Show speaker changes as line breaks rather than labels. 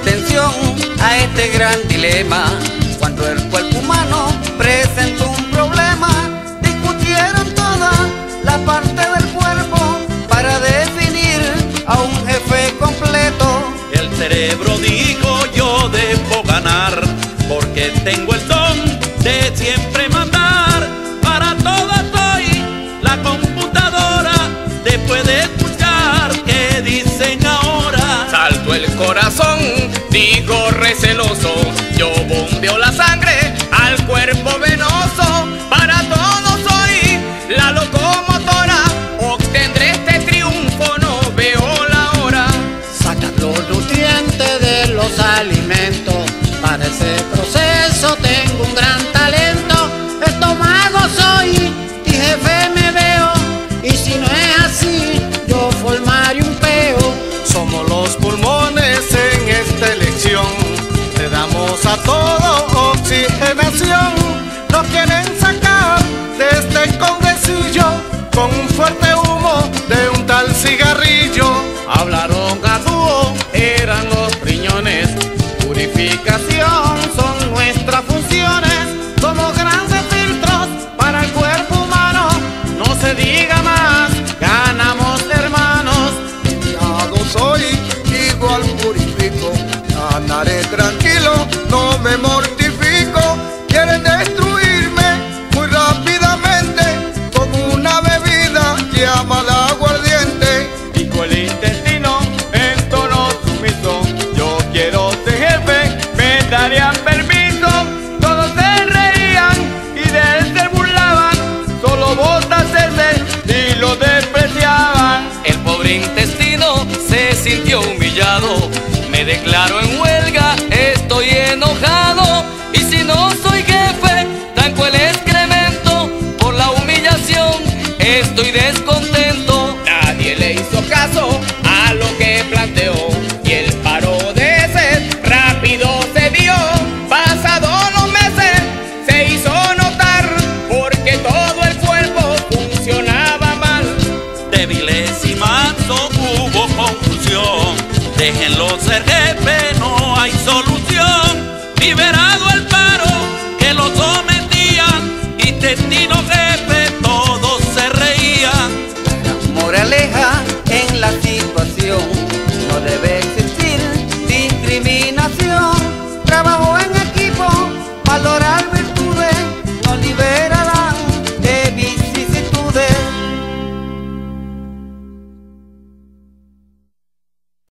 atención a este gran dilema. Cuando el cuerpo humano presenta un problema, discutieron toda la parte del cuerpo para definir a un jefe completo.
El cerebro dijo yo debo ganar porque tengo el don de siempre mandar. Para todo soy la computadora después de escuchar que dicen ahora.
Salto el corazón, digo receloso, yo bombeo la sangre al cuerpo venoso. Para todo soy la locomotora, obtendré este triunfo, no veo la hora.
Sacar los nutrientes de los alimentos. Para ese proceso tengo
a todo oxigenación. Nos quieren sacar de este congresillo con un fuerte humo de un tal cigarrillo.
Hablaron a dúo, eran los riñones. Purificación son nuestras funciones.
Somos grandes filtros para el cuerpo humano.
No se diga más, ganamos hermanos.
Criado soy, igual purifico. Ganaré
darían permiso. Todos se reían y de él se burlaban. Solo vota hacerse y lo despreciaban.
El pobre intestino se sintió humillado. Me declaro en huelga,
Déjenlo ser jefe, no hay solución. Liberado el paro que lo sometían. Intestino jefe, todos se reían.
Moraleja